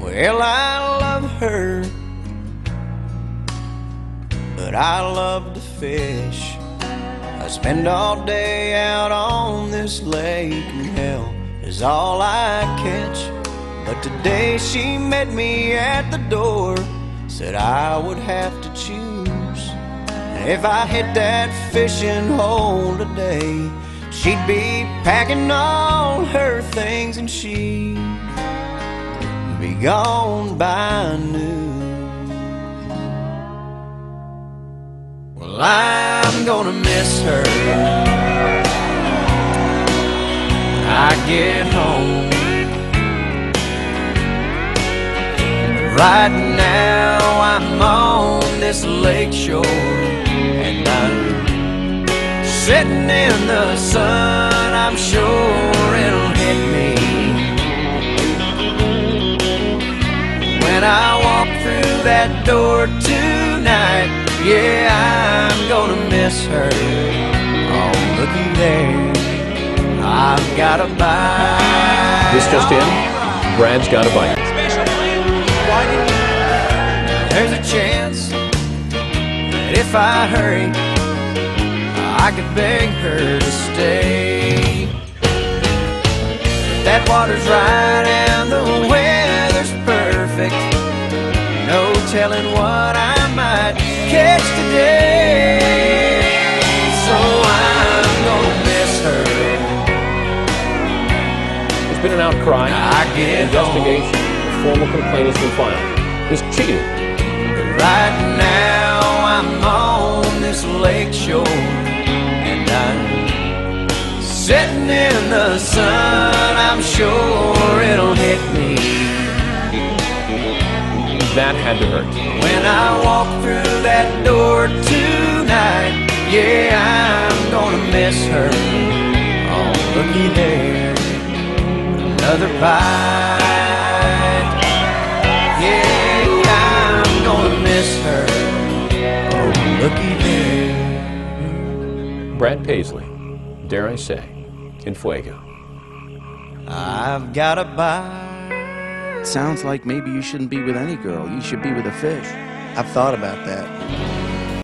Well, I love her, but I love to fish. I spend all day out on this lake, and hell is all I catch. But today she met me at the door, said I would have to choose. If I hit that fishing hole today, she'd be packing all her things and she'd be gone by noon. Well, I'm gonna miss her. I get home. Right now I'm on this lake shore sitting in the sun. I'm sure it'll hit me when I walk through that door tonight. Yeah, I'm gonna miss her. Oh, looky there, I've got a bite. This just in, Brad's got a bite. There's a chance that if I hurry, I could beg her to stay. That water's right and the weather's perfect. No telling what I might catch today. So I'm gonna miss her. There's been an outcry. I An get investigation. home. A formal complaint has been filed. He's cheating. Right now I'm on this lake shore sitting in the sun. I'm sure it'll hit me That had to hurt. when I walk through that door tonight. Yeah, I'm gonna miss her. Oh, looky there, another bite. Yeah, I'm gonna miss her. Oh, looky there. Brad Paisley, dare I say, in Fuego. I've got a bite. Sounds like maybe you shouldn't be with any girl. You should be with a fish. I've thought about that.